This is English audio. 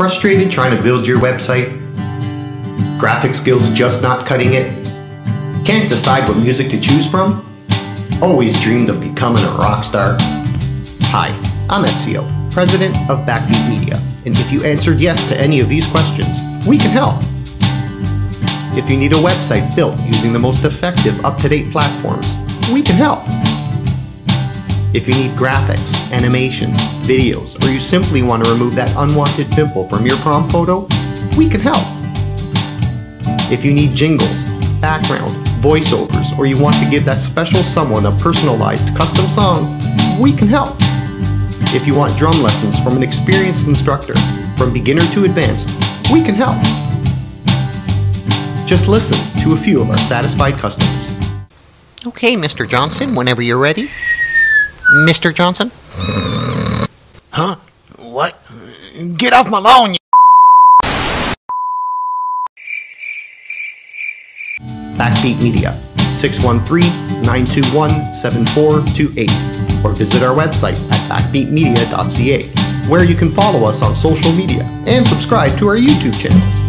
Frustrated trying to build your website? Graphic skills just not cutting it? Can't decide what music to choose from? Always dreamed of becoming a rock star? Hi, I'm Ezio, president of Backbeat Media, and if you answered yes to any of these questions, we can help. If you need a website built using the most effective up to date platforms, we can help. If you need graphics, animation, videos, or you simply want to remove that unwanted pimple from your prom photo, we can help. If you need jingles, background, voiceovers, or you want to give that special someone a personalized custom song, we can help. If you want drum lessons from an experienced instructor, from beginner to advanced, we can help. Just listen to a few of our satisfied customers. Okay, Mr. Johnson, whenever you're ready. Mr. Johnson? Huh? What? Get off my lawn, you. Backbeat Media, 613-921-7428, or visit our website at backbeatmedia.ca, where you can follow us on social media and subscribe to our YouTube channels.